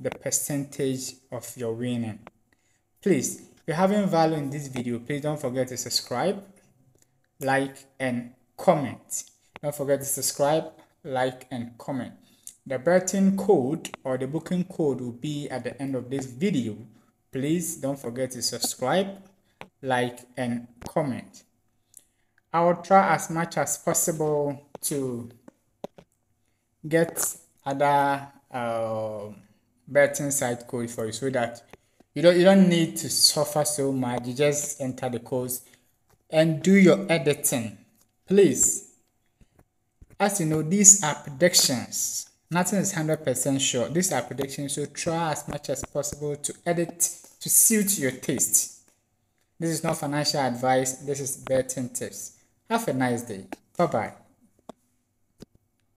the percentage of your winning. Please, if you're having value in this video, please don't forget to subscribe, like, and comment. Don't forget to subscribe, like, and comment. The betting code or the booking code will be at the end of this video. Please don't forget to subscribe, like, and comment. I will try as much as possible to get other uh, betting site code for you so that you don't you don't need to suffer so much. You just enter the codes and do your editing. Please as you know these are predictions. Nothing is 100% sure. These are predictions so try as much as possible to edit to suit your taste. This is not financial advice. This is betting tips. Have a nice day. Bye bye